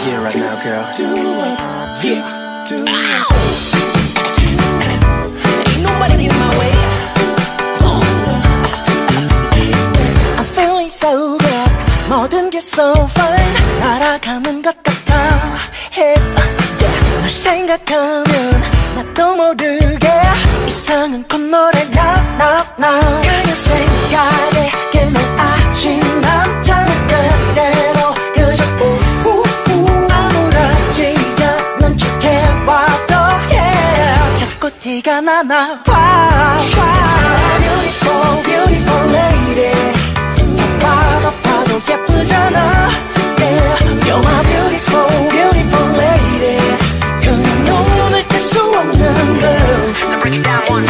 here right now, girl. Ain't nobody in my way. I'm feeling so good. 모든 게 so fine. 날아가는 것 같아. Hey, yeah. 널 생각하면 나도 모르게 이상한 콧노래 now, now, now. 티가 나나 봐. Beautiful, beautiful lady. 더 봐도 봐도 예쁘잖아. Yeah. You're my beautiful, beautiful lady. 그냥 눈을 뗄수 없는 girl. Break it down one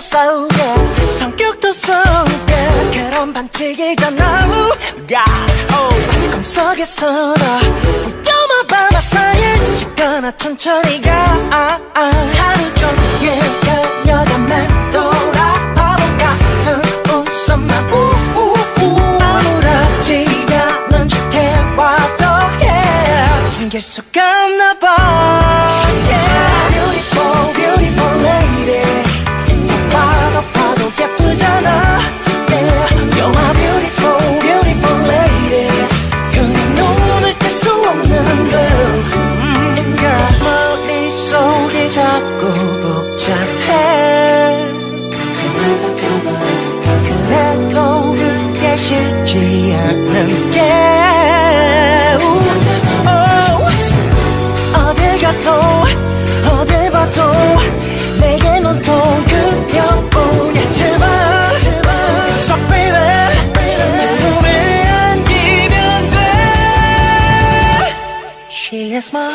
싸우게 성격도 싸우게 그런 반칙이잖아. Oh, 꿈속에서도 위험한 밤 사이에 시간아 천천히 가. 아, 아, 하루 종일 그녀가 돌아 바보 같은 웃음만. 우우우 아무렇지 않은 척 해와도 yeah. 숨길 수가 없나 봐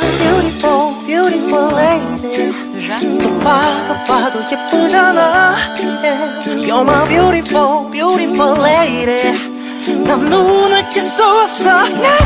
beautiful beautiful lady 또 봐도 봐도 예쁘잖아. You're my beautiful beautiful lady 난 눈을 뗄 수 없어 너야